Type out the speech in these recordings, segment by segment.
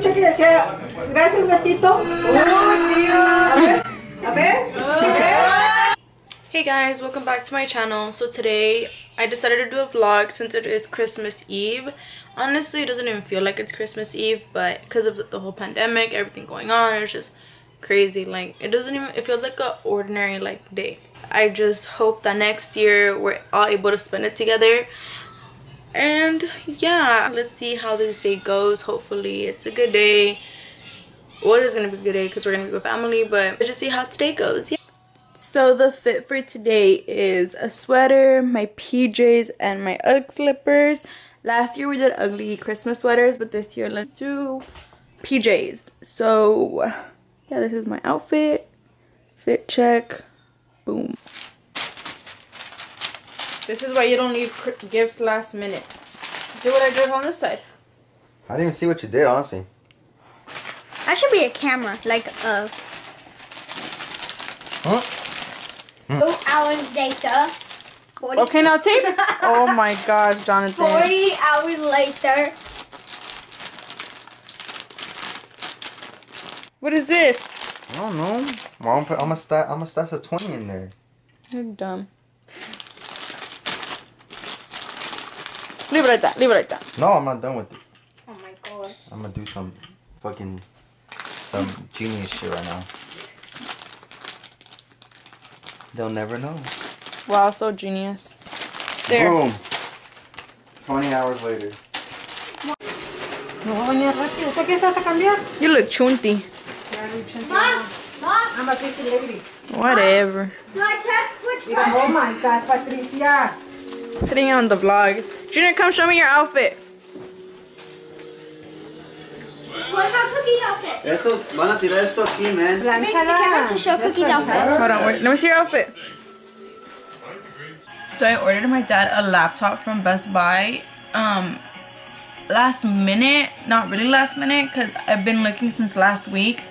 que decía, gracias gatito. Hey guys, welcome back to my channel. So today I decided to do a vlog since it is Christmas Eve. Honestly, it doesn't even feel like it's Christmas Eve, but because of the whole pandemic, everything going on, it's just crazy. Like it doesn't even it feels like a ordinary like day. I just hope that next year we're all able to spend it together and yeah let's see how this day goes. Hopefully it's a good day. Well it is gonna be a good day because we're gonna be with family but just see how today goes. Yeah. So the fit for today is a sweater my pjs and my ugg slippers. Last year we did ugly christmas sweaters but this year let's do pjs so yeah this is my outfit. Fit check. Boom this is why you don't leave gifts last minute. Do what I did on this side. I didn't see what you did, honestly. I should be a camera, like a. Huh? Hmm. Two hours later. 40 okay, now tape. oh my gosh, Jonathan. 40 hours later. What is this? I don't know. Well, I'm, gonna stash, I'm gonna stash a 20 in there. You're dumb. Leave it like that. Leave it like that. No, I'm not done with it. Oh my god. I'm gonna do some fucking some genius shit right now. They'll never know. Wow, so genius. There. Boom. 20 hours later. You look chunty. Mom, Mom. I'm a busy lady. Whatever. Oh my God, Patricia. Putting on the vlog. Junior, come show me your outfit. What about Cookie's outfit? Eso, van a tirar esto aquí, man. Make the camera to show Cookie's outfit. Hold on, wait, let me see your outfit. So I ordered my dad a laptop from Best Buy. Um, last minute, not really last minute, because I've been looking since last week.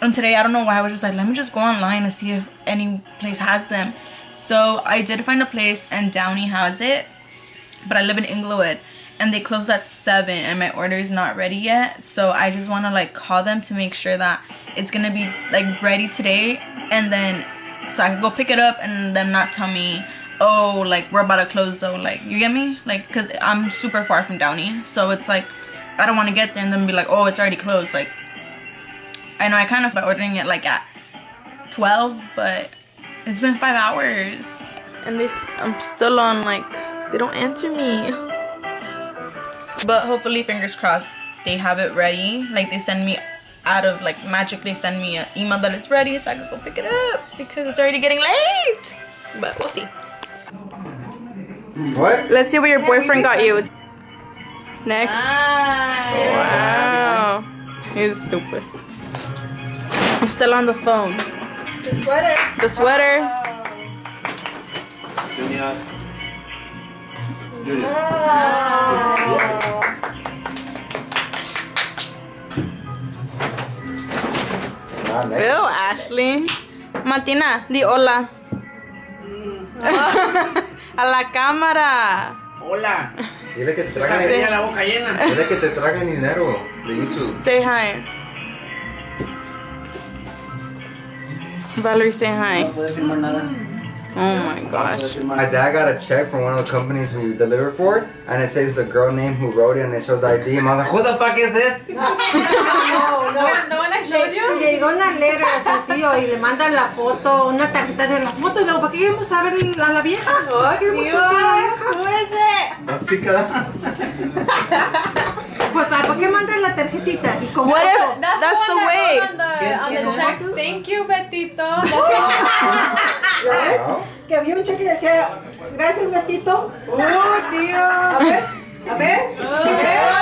And today, I don't know why, I was just like, let me just go online and see if any place has them. So I did find a place and Downey has it but I live in Inglewood and they close at 7 and my order is not ready yet. So I just want to like call them to make sure that it's gonna be like ready today and then so I can go pick it up and then not tell me oh like we're about to close so like you get me? Like because I'm super far from Downey so it's like I don't want to get there and then be like oh it's already closed like I know I kind of by ordering it like at 12 but it's been five hours and this I'm still on like they don't answer me. But hopefully, fingers crossed, they have it ready. Like they send me out of like magically send me an email that it's ready so I can go pick it up because it's already getting late. But we'll see. What? Let's see what your boyfriend got you. Next. Wow. He's stupid. I'm still on the phone. The sweater. The sweater. Junior. Ew, Ashley. Martina, di hola. Mm. A la cámara. Hola. Dile que te tragan la boca llena. Dile que te tragan dinero de YouTube. Say hi. Valerie, say hi. No puede filmar nada. Oh my gosh. My dad got a check from one of the companies we deliver for, and it says the girl name who wrote it, and it shows the ID. And I was like, who the fuck is this? no, no. No one I showed you? Le llegó una letra a tu tío y le mandan la foto, una tarjeta de la foto, y luego, ¿para qué queremos saber a la vieja? ¿Para qué queremos saber a la vieja? Who is it? Pues, ¿para qué mandan la tarjetita? Y con What if that's, that's the, the way? On the, on the checks. Thank you, Betito. Que había un cheque que decía, gracias, Betito. Oh, tío. A ver, a ver. Oh. A ver.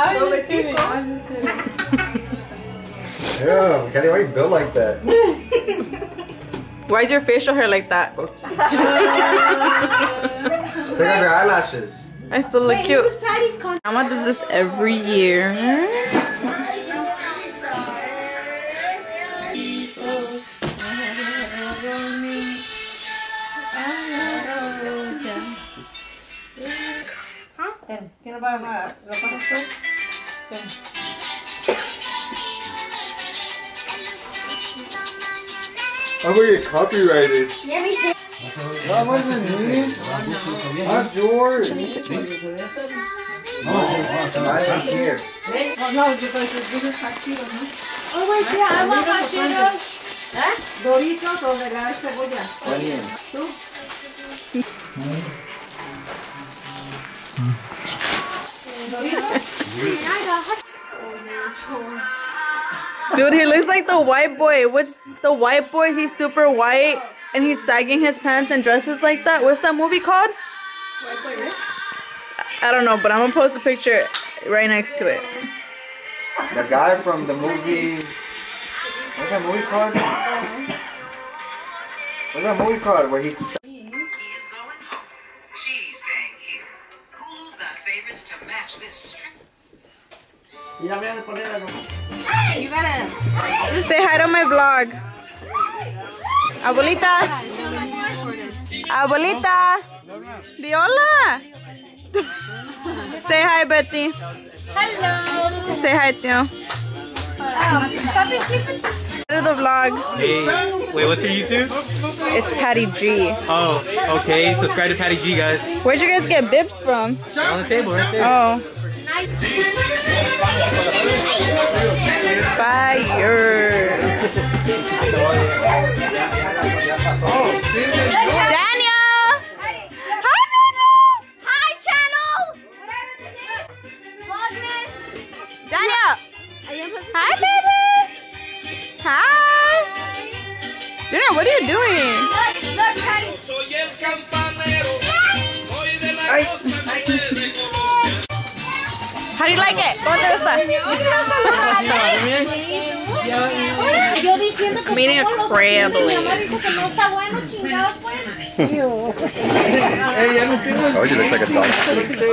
I was just kidding. I was just kidding. Yeah, Kelly, why you built like that? Why is your facial hair like that? Take off your eyelashes. I still look Wait, cute. who's Patty's con- Mama does this every year. Ven, ¿Quién va a lo pasas tú? Ven. I'm gonna get copyrighted. Yeah, me too. That wasn't me. That's yours. Right here. Oh, no, yo soy this is hot Cheetos, ¿no? Oh, wait, yeah, I want hot Cheetos. ¿Eh? Doritos o de la cebolla. ¿Tú? I got Dude, he looks like the white boy. Which the white boy? He's super white and he's sagging his pants and dresses like that. What's that movie called? I don't know, but I'm gonna post a picture right next to it. The guy from the movie. What's that movie called? What's that movie called? Where he's. Say hi to my vlog. Abuelita. Abuelita. Di hola. Say hi, Betty. Hello. Say hi, Tio. Um. To the vlog. Hey, wait, what's your YouTube? It's Patty G. Oh, okay. Subscribe to Patty G, guys. Where'd you guys get bibs from? On the table right there. Oh. How do you like it? ¿Cómo te gusta? Yo diciendo que I'm eating a todos los crab clientes, Mi leg. mamá dice que no está bueno, chingado pues. Oh, you look like a dog.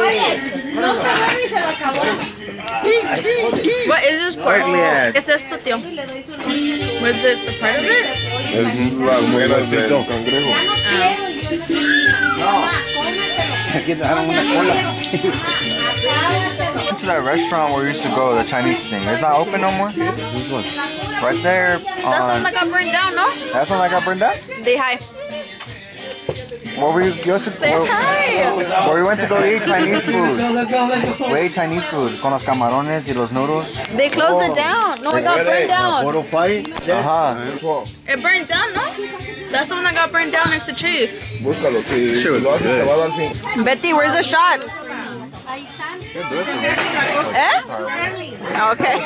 Oye, no está bueno y se lo acabó. What is this part? Ugly ass. ¿Qué es esto, tío? What is this? A part of it? Es la muela del cangrejo. Ya no quiero. Yo Mamá, cómetelo. Aquí te dejaron una cola. Went to that restaurant where we used to go, the Chinese thing. It's not open no more. This one. Right there That's the one that got burned down, no? That's the one that got burned down. They hi. Where we used to, Say where, where we went to go eat Chinese food. We ate Chinese food con los camarones y los noodles. They closed it down. No, it got burned down. Photo fight. Ajá. It burned down, no? That's the one that got burned down next to Chase. Búscalo. Si, si lo haces, te va a dar sin. Betty, where's the shots? Ahí están. Eh? Early. Okay.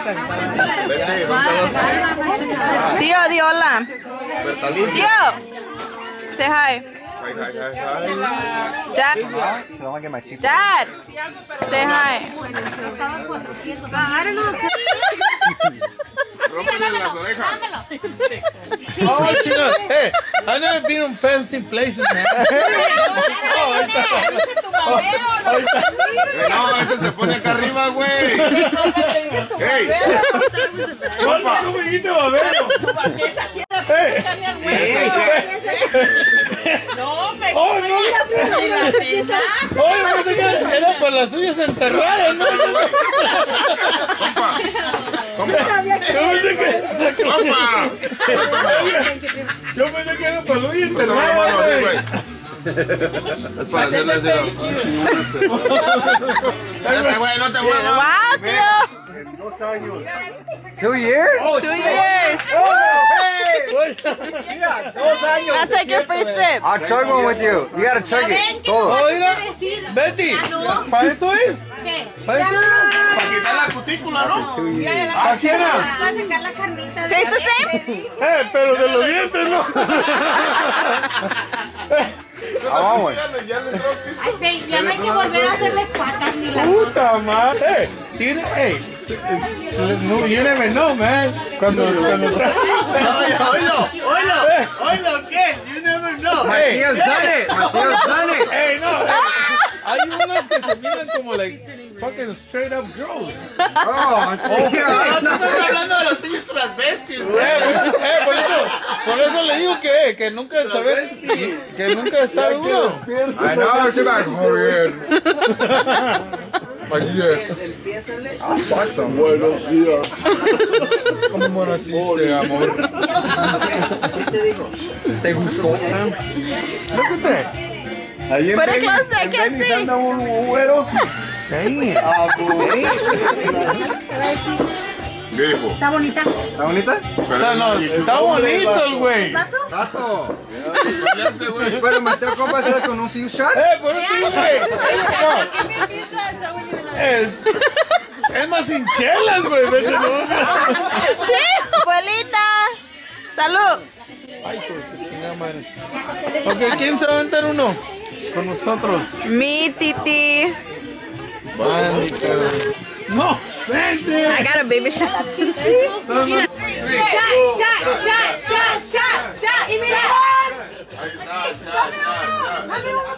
Tío, di hola. Tío. Say hi. Dad. Dad. Say hi. oh, chino. Hey, I've never been in fancy places, man. No, ese se pone acá arriba, güey. Hey. Porfa. Tu amiguito babero. Tu No. No, hombre. ¡Oh, no! no. ¡Oye, no las suyas enterradas, no! ¡Compa! ¡Compa! Yo pensé que... Yo pensé que era para Luis. Para hacerle no te ¡Guau! Two years? Two years. I'll take your first sip. I'll chug one with you. You gotta chug it. Todo. Oh, mira, Betty, ¿para eso es? ¿Para eso era? Para quitar la cutícula, ¿no? ¿Para qué era? Va a sacar la carnita. Taste the same? Eh, pero de los dientes, ¿no? I want one. Ya le- ya le entró piso. Ay, ya no hay que volver a hacer las patas ni la Puta madre. Hey, tiene, hey. No, you never know, man. Cuando, cuando Oilo, oilo, oilo, ¿qué? Matías done it. Matías done it. Hey, no. eh, Hay unas que se miran como like fucking straight up girls. Oh, yeah. Estás hablando de los pinches transvestis, Eh, güey. eh, por eso, por eso le digo que, que nunca sabe, que nunca sabe uno. I know, she back. Oh, yeah aquí es ah yes. Buenos días. ¿Cómo naciste, amor? ¿Qué te digo? ¿Te gustó? Look Ahí en Benny anda un güero. ¿Qué dijo? ¿Está bonita? ¿Está bonita? Está, no, está bonito el güey. ¿Tato? Tato. Con un few shots. ¡Eh, por! Es, es más sin chelas, güey. Vete, no. Abuelita. Salud. Ay, pues, madre. Ok, ¿quién se va a aventar uno? Con nosotros. Mi titi. No, vente. I got a baby shot. Shot, shot, shot, shot, shot, shot. Y mira. Ahí está, ya, ya,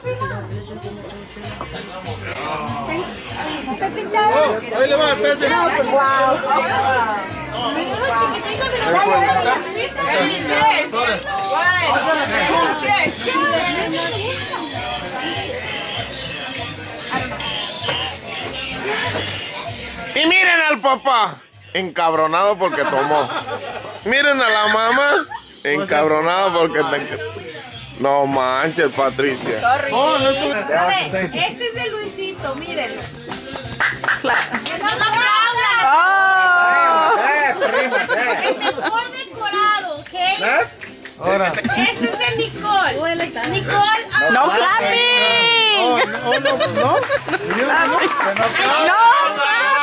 ya. Ahí le va, espérate. Y miren al papá, encabronado porque tomó. Miren a la mamá, encabronado porque te... No manches, Patricia. Oh, no, Este es de Luisito, mírenlo. Claro. Es una tabla. Oh. El mejor decorado, ¿ok? Ahora. Este es de Nicole. Nicole. Oh. No clapping. Oh, no, no, no. No, no, clapping.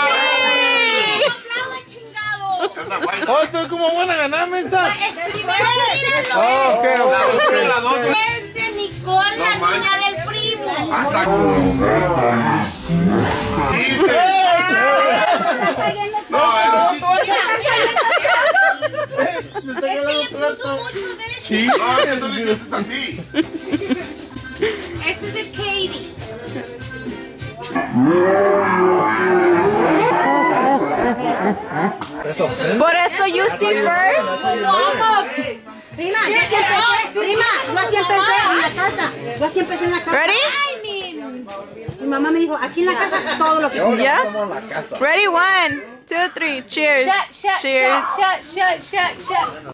Oh, ¿tú cómo van a ganar, mensa? Primero, míralo. Oh, okay, okay, okay. Es de Nicole, la niña del primo. No, sí- Mira, mira. Es que le puso mucho de eso. Sí. no, que tú le hiciste así. Este es de Katie. Por eso you see first. Prima, yo así empecé, prima, yo así empecé en la casa. Yo así empecé en la casa. Ready? Mi, mamá me dijo, aquí en la casa todo lo que Yeah. somos la casa. Ready? One, two, three. Cheers. Shut, shut, Cheers. shut, shut, shut, shut, shut.